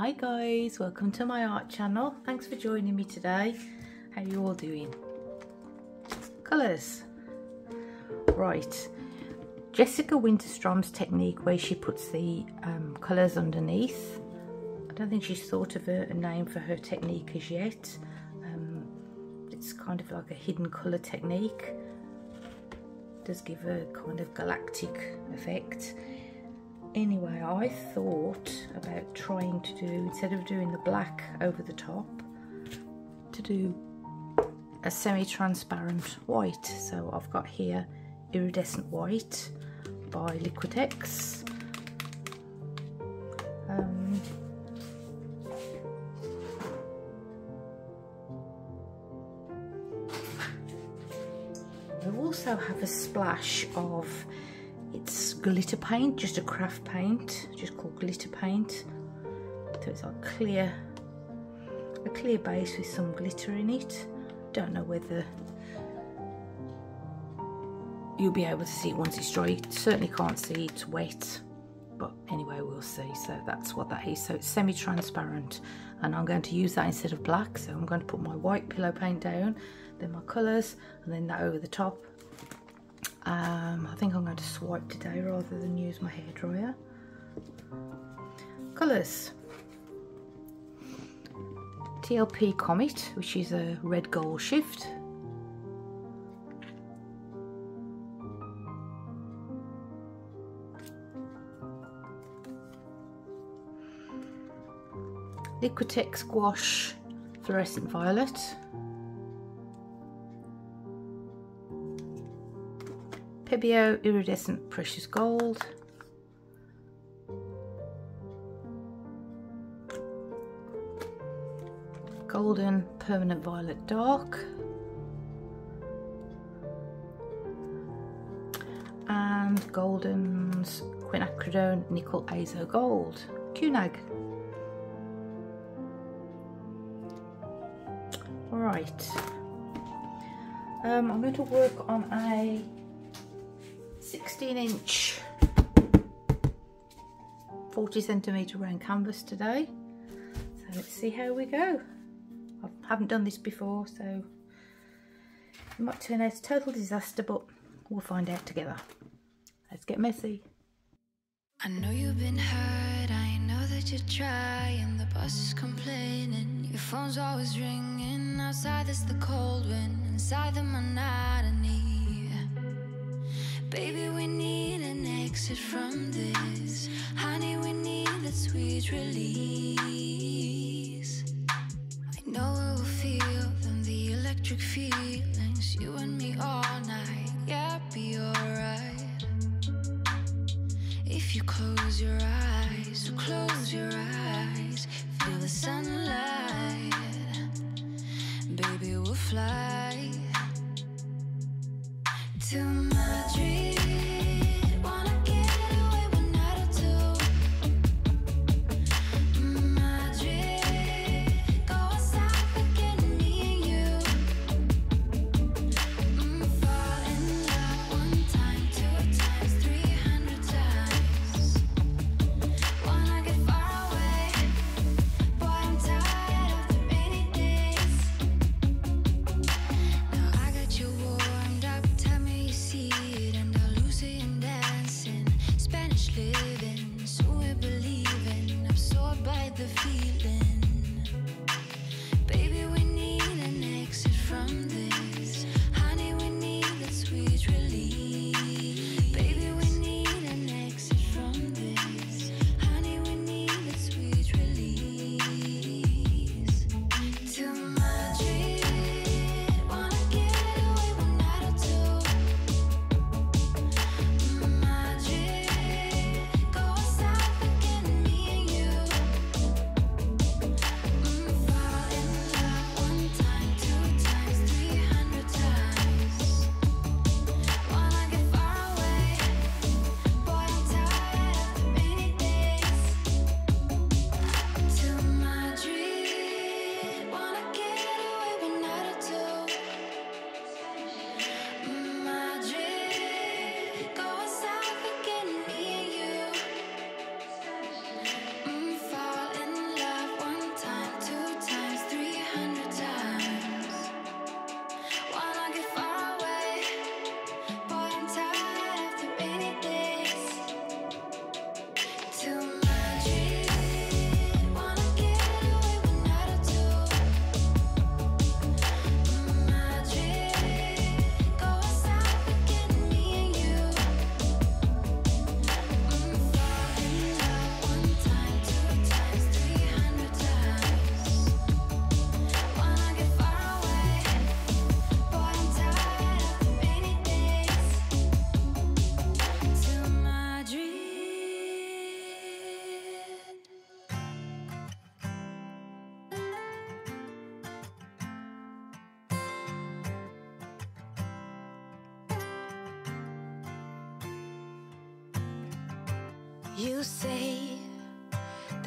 Hi guys, welcome to my art channel. Thanks for joining me today. How are you all doing? Colours. Right. Jessica Winterstrom's technique where she puts the um, colours underneath. I don't think she's thought of a, a name for her technique as yet. Um, it's kind of like a hidden colour technique. It does give a kind of galactic effect anyway I thought about trying to do instead of doing the black over the top to do a semi-transparent white. So I've got here iridescent white by Liquitex. Um, I also have a splash of glitter paint, just a craft paint, just called glitter paint. So it's like clear, a clear base with some glitter in it. Don't know whether you'll be able to see it once it's dry. Certainly can't see it's wet, but anyway, we'll see. So that's what that is. So it's semi-transparent and I'm going to use that instead of black. So I'm going to put my white pillow paint down, then my colours, and then that over the top um, I think I'm going to swipe today rather than use my hairdryer. Colours. TLP Comet, which is a red gold shift. Liquitex Gouache Fluorescent Violet. Pebeo Iridescent Precious Gold. Golden Permanent Violet Dark. And Golden's Quinacridone Nickel Azo Gold. QNAG. Alright. Um, I'm going to work on a 16 inch 40 centimeter round canvas today. So let's see how we go. I haven't done this before so it might turn out a total disaster but we'll find out together. Let's get messy. I know you've been hurt, I know that you're trying. The boss is complaining, your phone's always ringing. Outside there's the cold wind, inside the monotony Baby, we need an exit from this. Honey, we need that sweet release. I know we will feel them, the electric feelings. You and me all night, yeah, be alright. If you close your eyes, so close your eyes. Feel the sunlight, baby, we'll fly to my and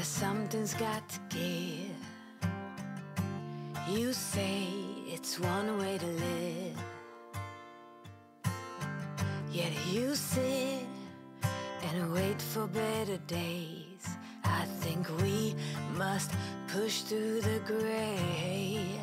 that something's got to give. You say it's one way to live. Yet you sit and wait for better days. I think we must push through the gray.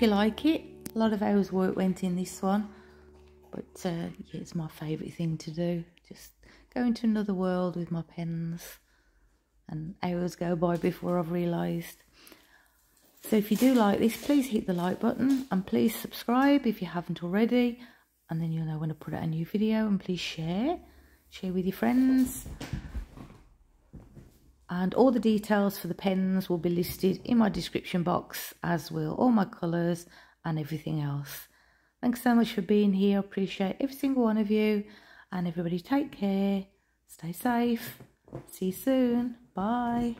Hope you like it. A lot of hours work went in this one. But uh, yeah, it's my favourite thing to do. Just go into another world with my pens. And hours go by before I've realised. So if you do like this, please hit the like button. And please subscribe if you haven't already. And then you'll know when I put out a new video. And please share. Share with your friends and all the details for the pens will be listed in my description box as will all my colours and everything else. Thanks so much for being here. I appreciate every single one of you and everybody take care. Stay safe. See you soon. Bye.